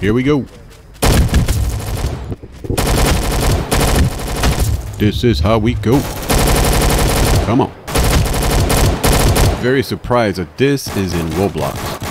Here we go. This is how we go. Come on. Very surprised that this is in Roblox.